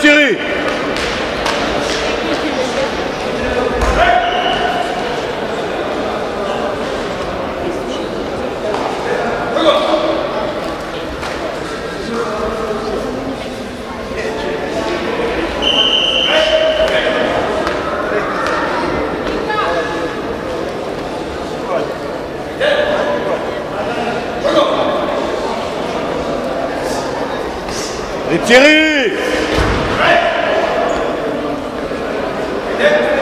Thierry. Thierry 네.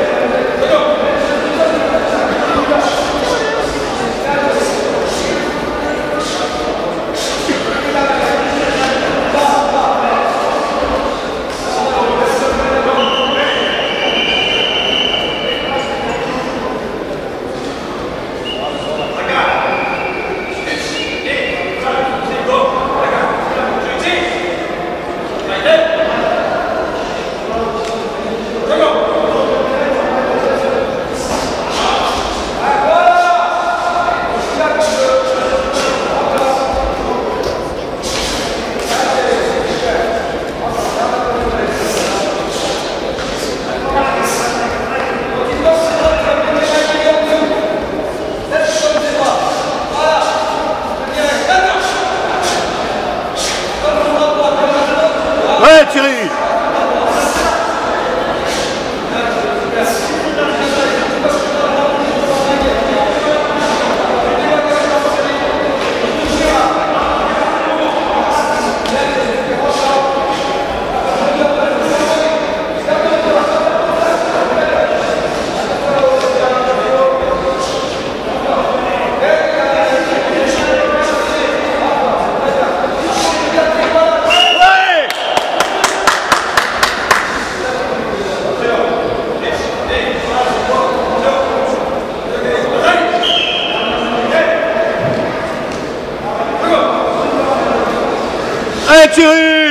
Valente!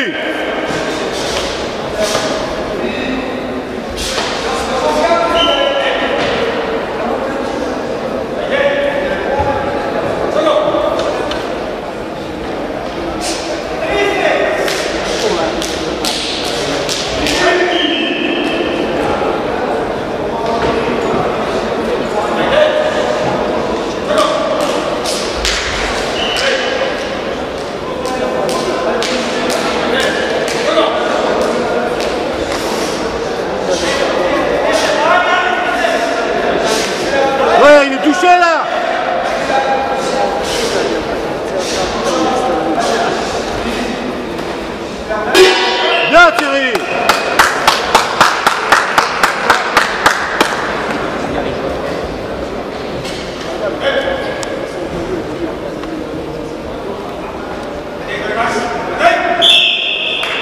Thierry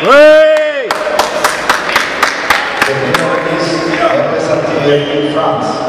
Hey! Hey! France.